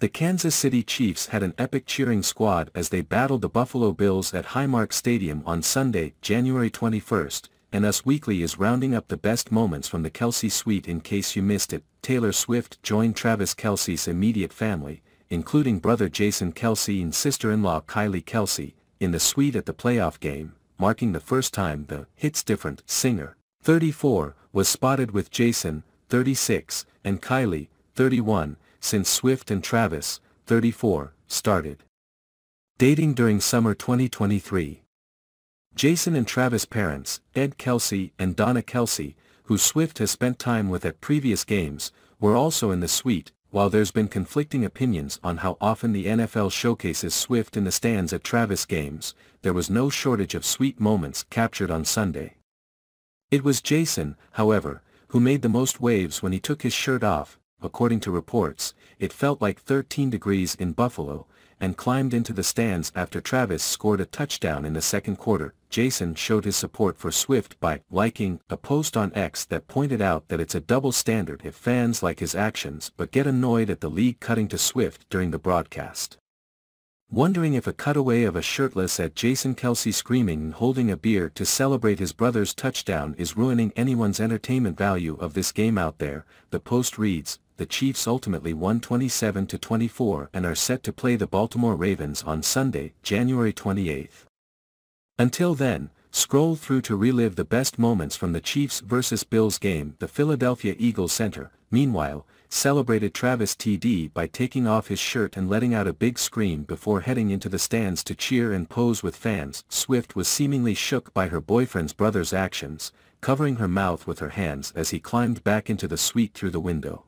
The Kansas City Chiefs had an epic cheering squad as they battled the Buffalo Bills at Highmark Stadium on Sunday, January 21st, and Us Weekly is rounding up the best moments from the Kelce suite in case you missed it. Taylor Swift joined Travis Kelce's immediate family, including brother Jason Kelce and sister-in-law Kylie Kelce, in the suite at the playoff game, marking the first time the Hits Different singer, 34, was spotted with Jason, 36, and Kylie, 31, since Swift and Travis, 34, started dating during summer 2023. Jason and Travis' parents, Ed Kelce and Donna Kelce, who Swift has spent time with at previous games, were also in the suite, while there's been conflicting opinions on how often the NFL showcases Swift in the stands at Travis games, there was no shortage of sweet moments captured on Sunday. It was Jason, however, who made the most waves when he took his shirt off, according to reports, it felt like 13 degrees in Buffalo, and climbed into the stands after Travis scored a touchdown in the second quarter. Jason showed his support for Swift by liking a post on X that pointed out that it's a double standard if fans like his actions but get annoyed at the league cutting to Swift during the broadcast. Wondering if a cutaway of a shirtless at Jason Kelce screaming and holding a beer to celebrate his brother's touchdown is ruining anyone's entertainment value of this game out there, the post reads, the Chiefs ultimately won 27-24 and are set to play the Baltimore Ravens on Sunday, January 28. Until then, scroll through to relive the best moments from the Chiefs vs Bills game. The Philadelphia Eagles center, meanwhile, celebrated Travis TD by taking off his shirt and letting out a big scream before heading into the stands to cheer and pose with fans. Swift was seemingly shook by her boyfriend's brother's actions, covering her mouth with her hands as he climbed back into the suite through the window.